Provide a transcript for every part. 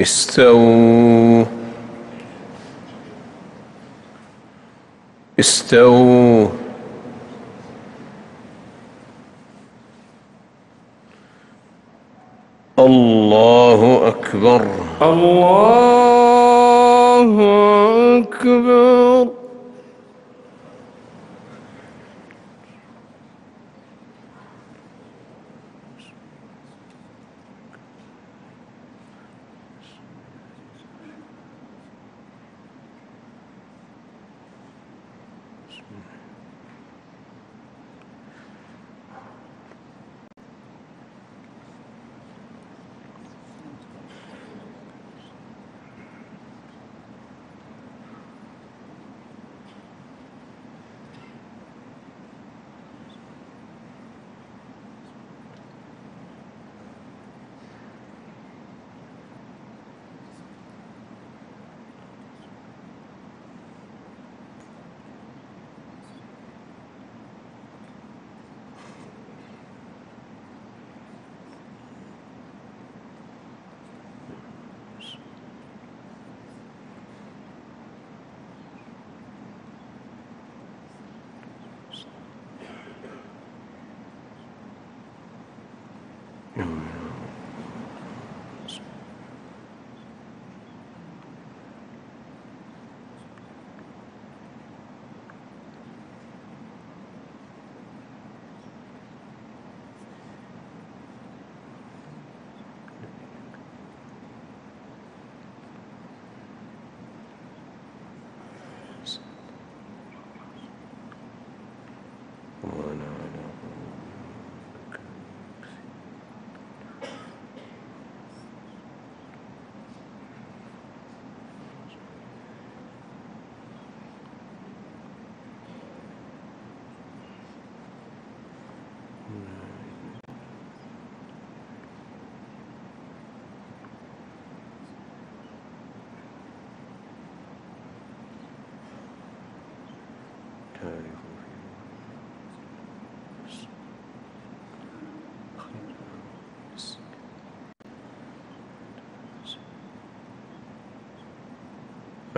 استووا. استووا. الله أكبر. الله أكبر.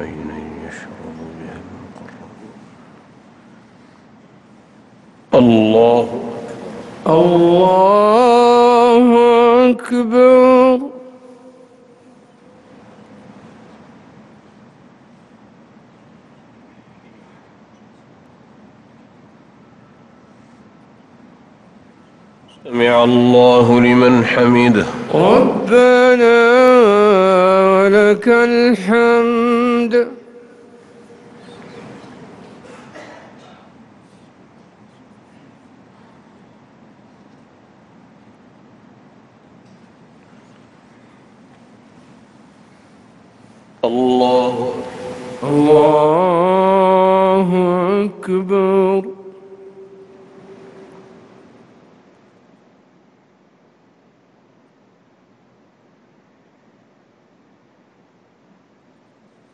عينا يشرب بها المقرب الله الله أكبر. الله لمن حمده. ربنا ولك الحمد الله الله أكبر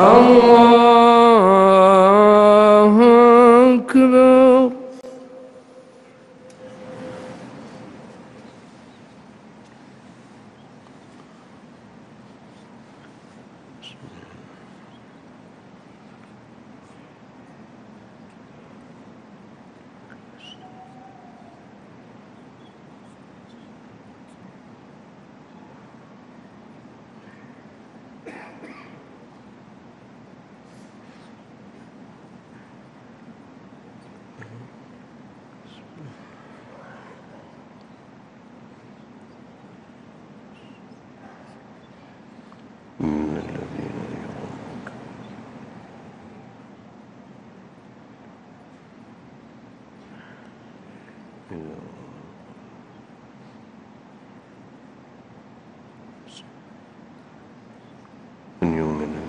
الله أكبر. من يوم الذين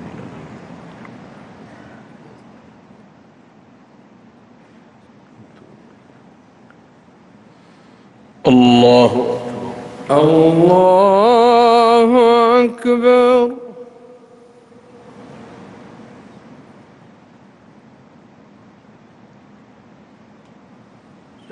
الله الله أكبر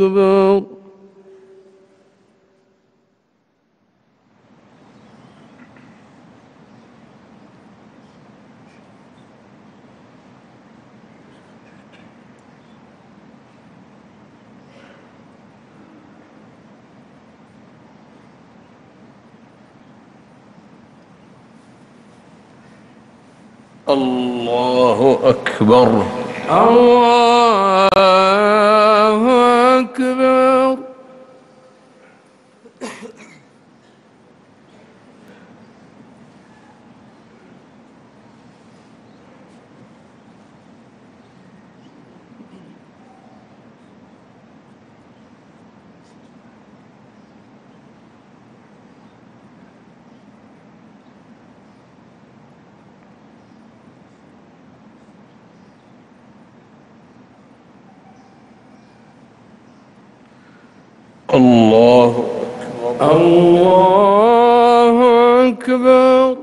أكبر. الله أكبر. الله أكبر الله أكبر الله أكبر.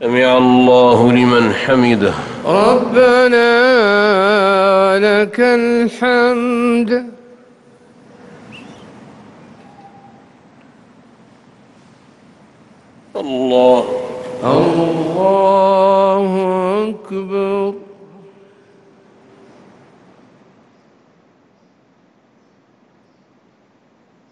سمع الله لمن حمده. ربنا لك الحمد. الله الله أكبر.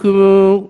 أكبر